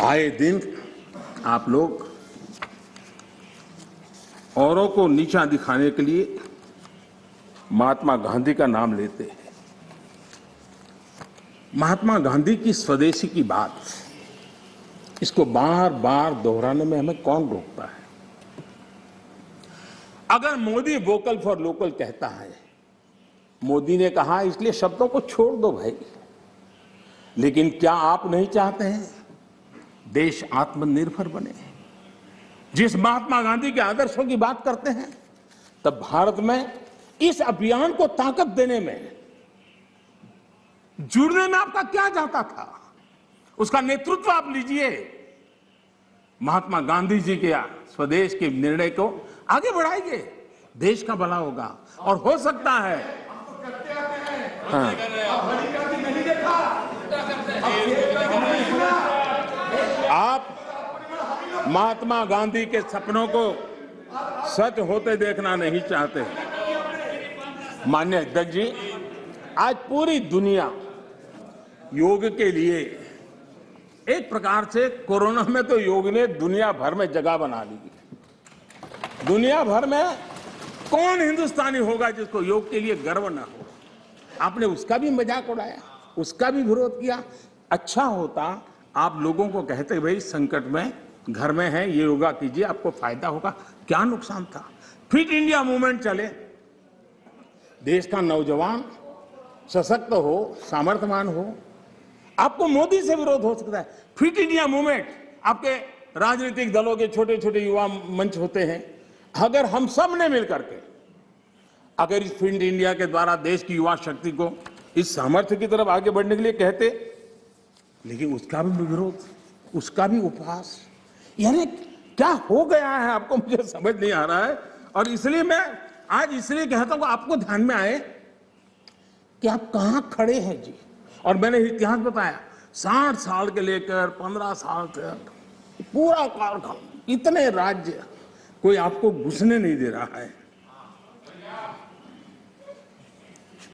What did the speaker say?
आए दिन आप लोग औरों को नीचा दिखाने के लिए महात्मा गांधी का नाम लेते हैं। महात्मा गांधी की स्वदेशी की बात, इसको बार बार दोहराने में हमें कौन रोकता है? अगर मोदी वोकल फॉर लोकल कहता है, मोदी ने कहा, इसलिए शब्दों को छोड़ दो भाई, लेकिन क्या आप नहीं चाहते हैं? देश आत्मनिर्भर बने जिस महात्मा गांधी के आदर्शों की बात करते हैं तब भारत में इस अभियान को ताकत देने में जुड़ने में आपका क्या जाता था? उसका नेतृत्व आप लीजिए। महात्मा गांधी जी के स्वदेश के निर्णय को आगे बढ़ाइए। देश का भला होगा और हो सकता है। हाँ। आप महात्मा गांधी के सपनों को सच होते देखना नहीं चाहते। मान्य अध्यक्ष जी, आज पूरी दुनिया योग के लिए एक प्रकार से कोरोना में तो योग ने दुनिया भर में जगह बना ली दुनिया भर में कौन हिंदुस्तानी होगा जिसको योग के लिए गर्व ना हो? आपने उसका भी मज़ाक उड़ाया, उसका भी विरोध किया अच्छा होता आप लोगों को कहते भाई, संकट में, घर में है, ये योगा कीजिए, आपको फ़ायदा होगा। क्या नुकसान था? फिट इंडिया मूवमेंट चले। देश का नौजवान सशक्त हो, सामर्थ्यवान हो, आपको मोदी से विरोध हो सकता है। फिट इंडिया मूवमेंट, आपके राजनीतिक दलों के छोटे छोटे युवा मंच होते हैं। अगर हम सबने मिलकर के, अगर इस फिट इंडिया के द्वारा देश की युवा शक्ति को, इस सामर्थ्य की तरफ़ आगे बढ़ने के लिए कहते लेकिन उसका भी विरोध, उसका भी उपहास। यानी क्या हो गया है? आपको मुझे समझ नहीं आ रहा है। और इसलिए मैं आज इसलिए कहता हूँ आपको ध्यान में आए कि आप कहाँ खड़े हैं जी। और मैंने इतिहास बताया, साठ साल के लेकर, पंद्रह साल तक, पूरा कालखंड इतने राज्य, कोई आपको घुसने नहीं दे रहा है।